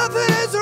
Nothing is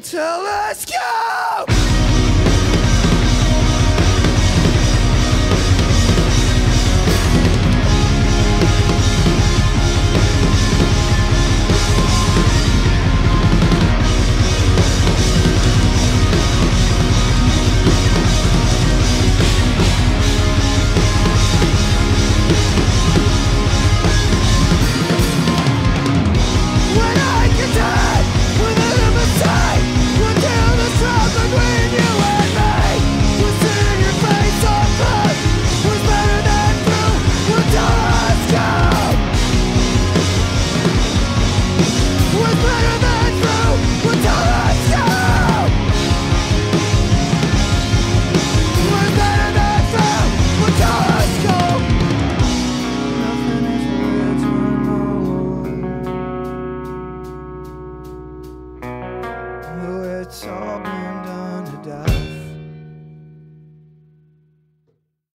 through. Well, tell talking